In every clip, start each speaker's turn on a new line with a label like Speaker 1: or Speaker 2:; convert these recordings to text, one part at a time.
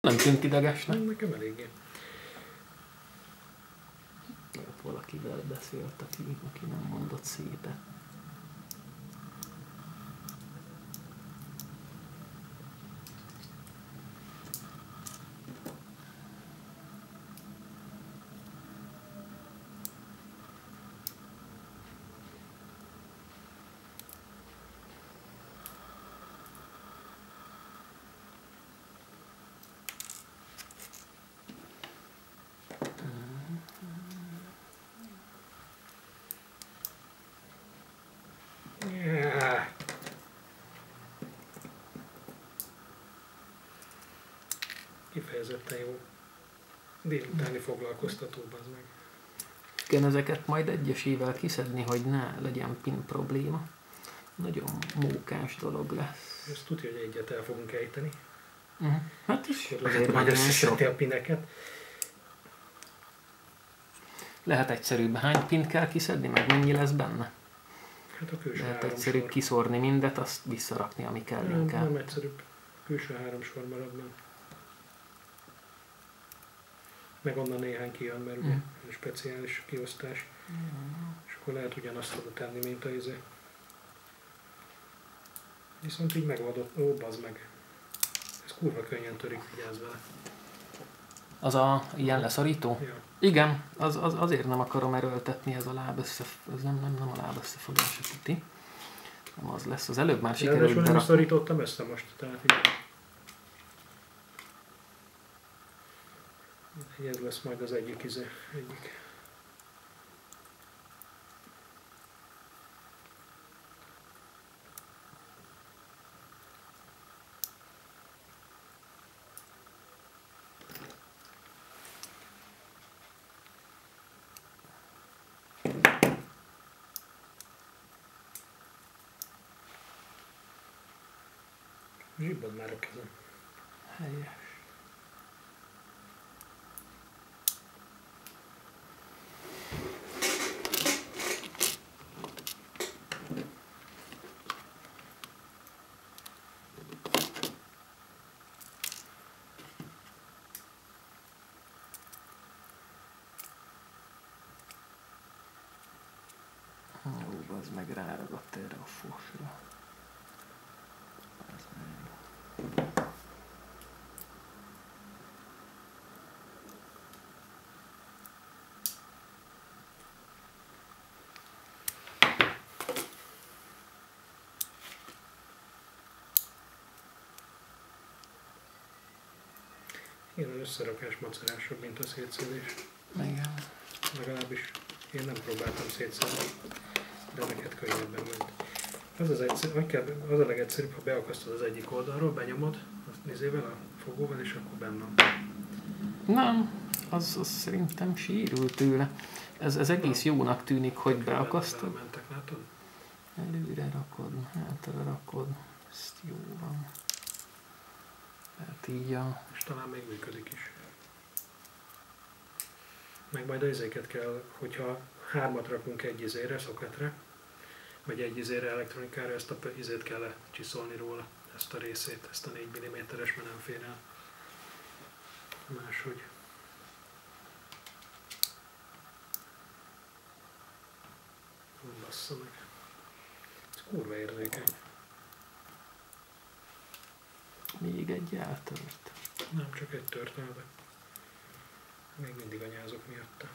Speaker 1: Nem tűnt idegesnek.
Speaker 2: Nekem eléggé.
Speaker 1: Ott valakivel beszélt, aki, aki nem mondott szépet.
Speaker 2: Kifejezetten jó. Délutáni foglalkoztató, az meg.
Speaker 1: Igen, ezeket majd egyesével kiszedni, hogy ne legyen pin probléma. Nagyon mókás dolog lesz.
Speaker 2: Ezt tudja, hogy egyet el fogunk ejteni.
Speaker 1: Uh-huh. Hát is
Speaker 2: lehet
Speaker 1: sok.
Speaker 2: összeszedni a pineket.
Speaker 1: Lehet egyszerűbb. Hány pint kell kiszedni, meg mennyi lesz benne?
Speaker 2: Hát a külső
Speaker 1: Lehet egyszerűbb
Speaker 2: sor.
Speaker 1: kiszórni mindet, azt visszarakni, ami kell
Speaker 2: Nem,
Speaker 1: inkább.
Speaker 2: nem egyszerűbb. Külső három sor marad meg. Meg onnan néhány kijön, mert ugye ez speciális kiosztás. És akkor lehet ugyanazt oda tenni, mint a izé. Viszont így megoldott, ó, bazd meg. Ez kurva könnyen törik, vigyázz vele.
Speaker 1: Az a ilyen leszorító?
Speaker 2: Ja.
Speaker 1: Igen, az, az, azért nem akarom erőltetni ez a láb össze, ez nem, nem, nem a láb összefogás. Nem az lesz. Az előbb már sikerült
Speaker 2: Ráadásul nem szorítottam össze most, tehát így. Ez lesz majd az egyik izé, egyik. Zsibbad már a kezem.
Speaker 1: Helyes. Ó, az meg ráragadt erre a fosra. Az
Speaker 2: összerakás macerásabb, mint a szétszedés.
Speaker 1: Igen.
Speaker 2: Legalábbis én nem próbáltam szétszedni, de neked könnyebben ment. Az, az, egyszer, hogy kell, az a legegyszerűbb, ha beakasztod az egyik oldalról, benyomod azt nézével a fogóval, és akkor benne van.
Speaker 1: Nem, az, az szerintem sírült tőle. Ez, ez egész jónak tűnik, hogy beakasztod.
Speaker 2: Mentek, látod?
Speaker 1: Előre rakod, hátra rakod. Ezt jó van. Tehát így a...
Speaker 2: És talán még működik is. Meg majd az kell, hogyha hármat rakunk egy izére, szoketre, vagy egy izére elektronikára, ezt a izét kell csiszolni róla, ezt a részét, ezt a 4 mm-es, mert nem fér el. Máshogy. Bassza meg. Ez kurva érzékeny.
Speaker 1: Még egy eltört.
Speaker 2: Nem csak egy történet, de még mindig anyázok miatta.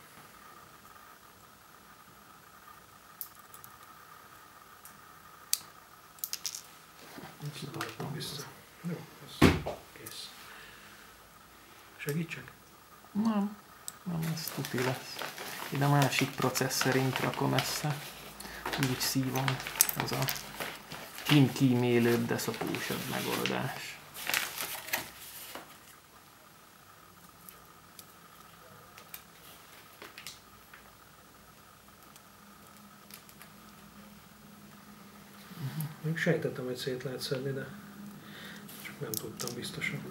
Speaker 2: Tartom vissza. Jó, ez kész. Segítsek?
Speaker 1: Nem, nem, ez tuti lesz. Ide másik processzorint rakom össze. Úgy szívom. Az a kímkímélőbb, de szopósabb megoldás.
Speaker 2: Még sejtettem, hogy szét lehet szedni, de csak nem tudtam biztosan.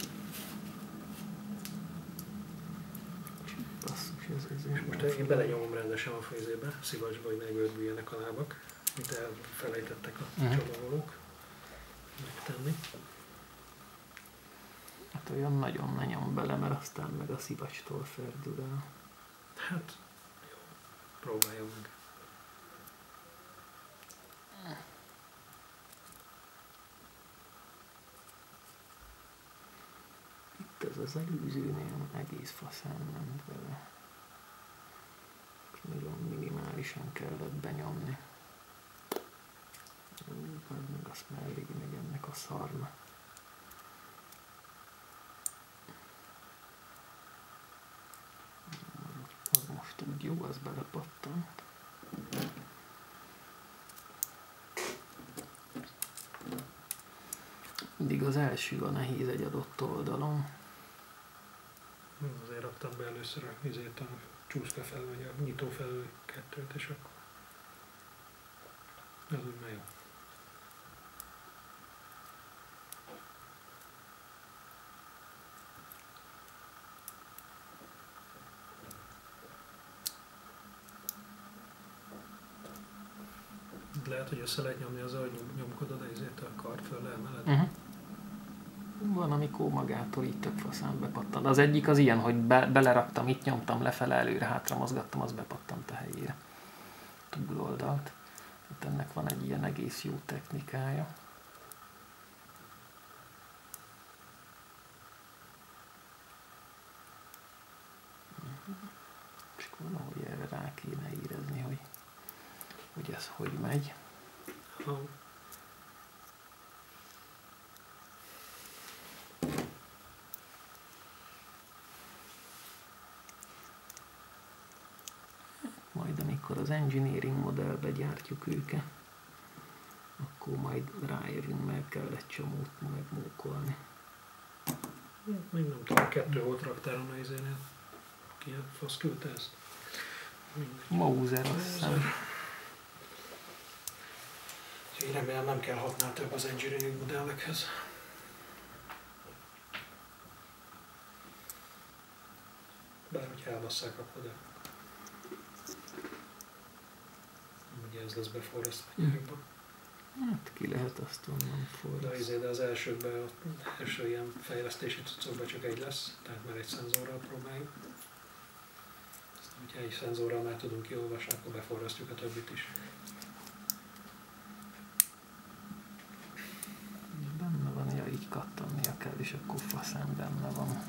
Speaker 1: Basszus, ez, ez
Speaker 2: És most én belenyomom rendesen a főzébe, szivacsba, hogy ne görbüljenek a lábak, mint elfelejtettek a
Speaker 1: Mhm.
Speaker 2: csomagolók megtenni.
Speaker 1: Hát olyan nagyon ne nyom bele, mert aztán meg a szivacstól ferdül el.
Speaker 2: Hát, jó, próbálja meg.
Speaker 1: Itt ez az előzőnél egész faszán ment vele. Nagyon minimálisan kellett benyomni. Ú, az meg azt mellé meg ennek a szarna. Az most úgy jó, az belepattant. Mindig az első a nehéz egy adott oldalon.
Speaker 2: Azért raktam be először a, azért a csúszka felül, vagy a nyitó felül kettőt, és akkor az úgy már jó. Lehet, hogy össze lehet nyomni az, hogy nyom, nyomkodod ezért a kart föl emeled.
Speaker 1: Uh-huh. Van, amikor magától így tök faszán bepattant. Az egyik az ilyen, hogy be, beleraktam, itt nyomtam lefele, előre, hátra mozgattam, az bepattant a helyére. Túloldalt. Hát ennek van egy ilyen egész jó technikája. Csak valahogy erre rá kéne érezni, hogy, hogy ez hogy megy.
Speaker 2: Ha
Speaker 1: majd amikor az engineering modellbe gyártjuk őket, akkor majd rájövünk, mert kell egy csomót megmókolni.
Speaker 2: Még nem tudom, kettő volt raktáron a izénél. Ki a fasz küldte ezt?
Speaker 1: Mauser azt hiszem.
Speaker 2: Remélem nem kell hatnál több az engineering modellekhez. Bár hogyha elbasszák, akkor de. Ez lesz beforrasztva a gyárakban.
Speaker 1: Hát ki lehet azt onnan
Speaker 2: De,
Speaker 1: forrasztani.
Speaker 2: izé, de az elsőkben, az első ilyen fejlesztési cuccokban csak egy lesz, tehát már egy szenzorral próbáljuk. Aztán, hogyha egy szenzorral már tudunk kiolvasni, akkor beforrasztjuk a többit is.
Speaker 1: Benne van, ja így kattannia kell, és akkor faszán benne van.